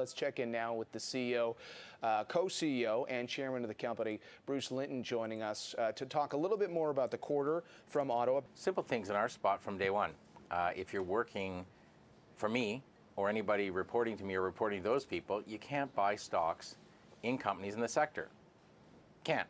Let's check in now with the CEO, uh, co-CEO, and chairman of the company, Bruce Linton, joining us uh, to talk a little bit more about the quarter from Ottawa. Simple things in our spot from day one. Uh, if you're working for me or anybody reporting to me or reporting to those people, you can't buy stocks in companies in the sector. Can't.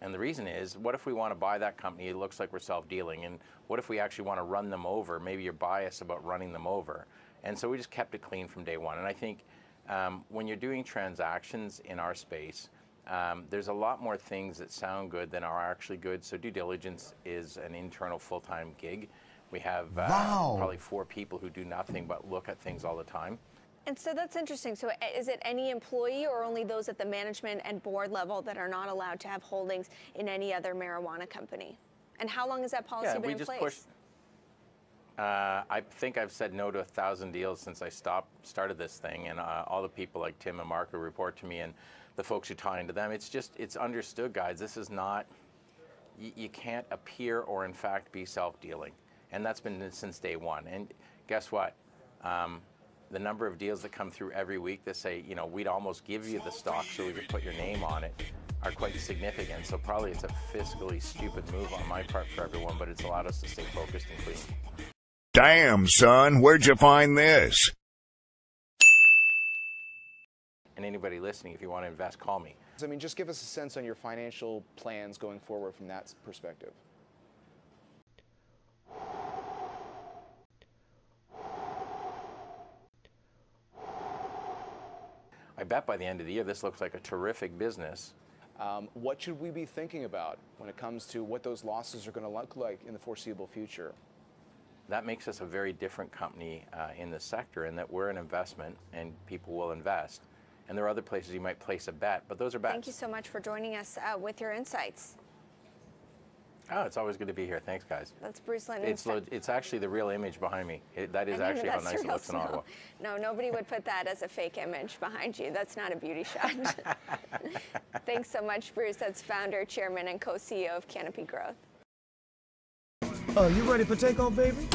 And the reason is, what if we want to buy that company? It looks like we're self-dealing. And what if we actually want to run them over? Maybe you're biased about running them over. And so we just kept it clean from day one. And I think um, when you're doing transactions in our space, um, there's a lot more things that sound good than are actually good. So due diligence is an internal full-time gig. We have uh, wow. probably four people who do nothing but look at things all the time. And so that's interesting. So is it any employee or only those at the management and board level that are not allowed to have holdings in any other marijuana company? And how long has that policy yeah, been in place? Pushed, uh, I think I've said no to a thousand deals since I stopped, started this thing, and uh, all the people like Tim and Mark who report to me, and the folks who tie into them. It's just it's understood, guys. This is not. you can't appear or in fact be self-dealing, and that's been since day one. And guess what? Um, the number of deals that come through every week that say, you know, we'd almost give you the stock so we could put your name on it are quite significant. So probably it's a fiscally stupid move on my part for everyone, but it's allowed us to stay focused and clean. Damn, son, where'd you find this? And anybody listening, if you want to invest, call me. I mean, just give us a sense on your financial plans going forward from that perspective. I bet by the end of the year, this looks like a terrific business. Um, what should we be thinking about when it comes to what those losses are going to look like in the foreseeable future? That makes us a very different company uh, in the sector in that we're an investment and people will invest. And there are other places you might place a bet, but those are bets. Thank you so much for joining us uh, with your insights. Oh, it's always good to be here. Thanks, guys. That's Bruce Linton. It's, it's actually the real image behind me. It, that is actually how nice it looks in Ottawa. No, nobody would put that as a fake image behind you. That's not a beauty shot. Thanks so much, Bruce. That's founder, chairman, and co-CEO of Canopy Growth. Oh, you ready for takeoff, baby?